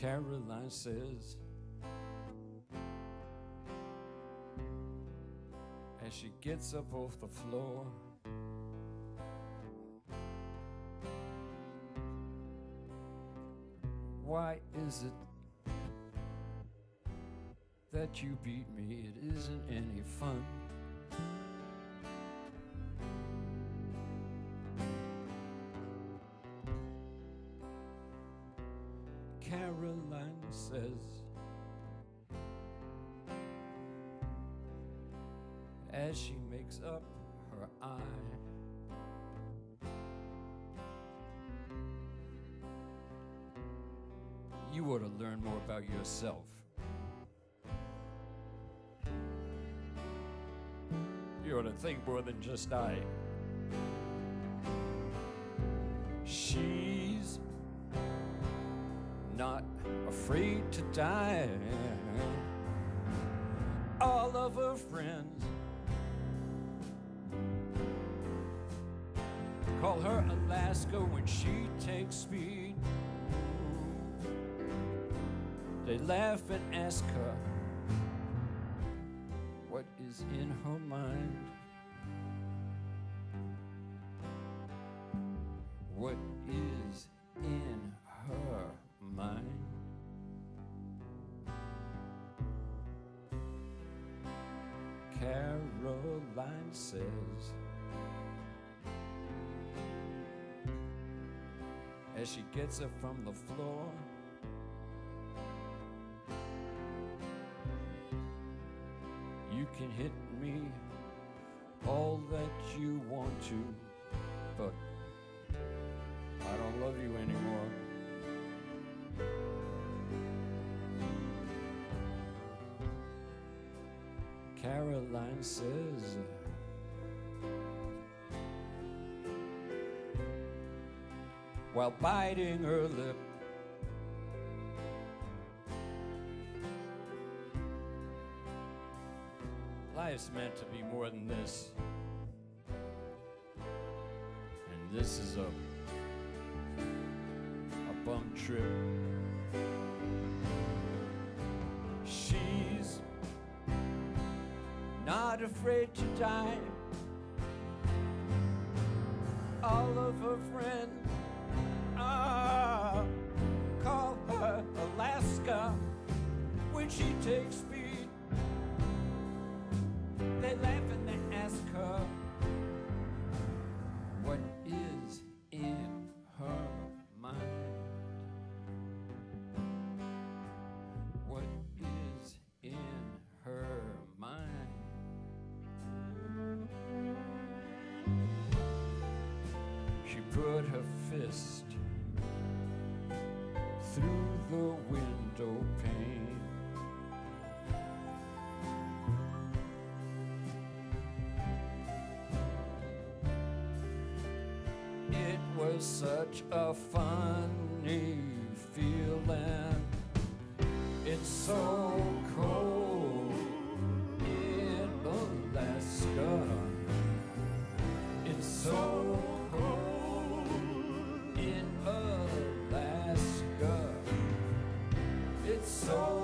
Caroline says, as she gets up off the floor. Why is it that you beat me? It isn't any fun. Caroline says, as she makes up her eye. You ought to learn more about yourself. You ought to think more than just I. She's afraid to die. All of her friends call her Alaska when she takes speed. They laugh and ask her what is in her mind. Caroline says, as she gets up from the floor. You can hit me all that you want to, but I don't love you anymore. Caroline says, while biting her lip. Life's meant to be more than this. And this is a a bum trip. Not afraid to die. All of her friends put her fist through the window pane. It was such a funny feeling. It's so cold soul.